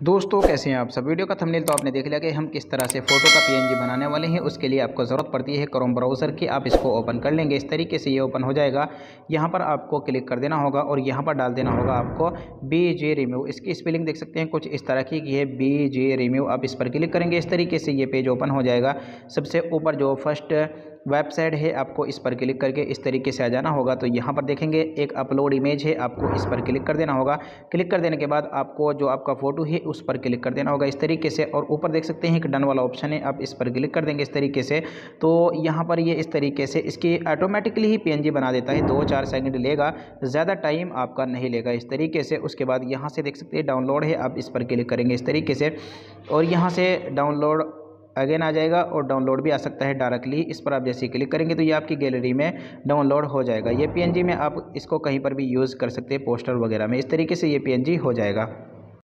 दोस्तों, कैसे हैं आप सब? वीडियो का थंबनेल तो आपने देख लिया कि हम किस तरह से फ़ोटो का पीएनजी बनाने वाले हैं, उसके लिए आपको ज़रूरत पड़ती है क्रोम ब्राउज़र की। आप इसको ओपन कर लेंगे। इस तरीके से ये ओपन हो जाएगा। यहाँ पर आपको क्लिक कर देना होगा और यहाँ पर डाल देना होगा आपको बी जे रिम्यू इसकी स्पेलिंग देख सकते हैं कुछ इस तरह की है बी जे रिम्यू आप इस पर क्लिक करेंगे, इस तरीके से ये पेज ओपन हो जाएगा। सबसे ऊपर जो फ़र्स्ट वेबसाइट है, आपको इस पर क्लिक करके इस तरीके से आ जाना होगा। तो यहाँ पर देखेंगे, एक अपलोड इमेज है, आपको इस पर क्लिक कर देना होगा। क्लिक कर देने के बाद आपको जो आपका फ़ोटो है, उस पर क्लिक कर देना होगा इस तरीके से। और ऊपर देख सकते हैं कि डन वाला ऑप्शन है, आप इस पर क्लिक कर देंगे इस तरीके से। तो यहाँ पर ये इस तरीके से, इसकी ऑटोमेटिकली ही पीएनजी बना देता है। दो चार सेकेंड लेगा, ज़्यादा टाइम आपका नहीं लेगा इस तरीके से। उसके बाद यहाँ से देख सकते हैं डाउनलोड है, आप इस पर क्लिक करेंगे इस तरीके से। और यहाँ से डाउनलोड अगेन आ जाएगा और डाउनलोड भी आ सकता है डायरेक्टली। इस पर आप जैसे क्लिक करेंगे तो ये आपकी गैलरी में डाउनलोड हो जाएगा। ये पीएनजी में आप इसको कहीं पर भी यूज़ कर सकते हैं, पोस्टर वगैरह में। इस तरीके से ये पीएनजी हो जाएगा।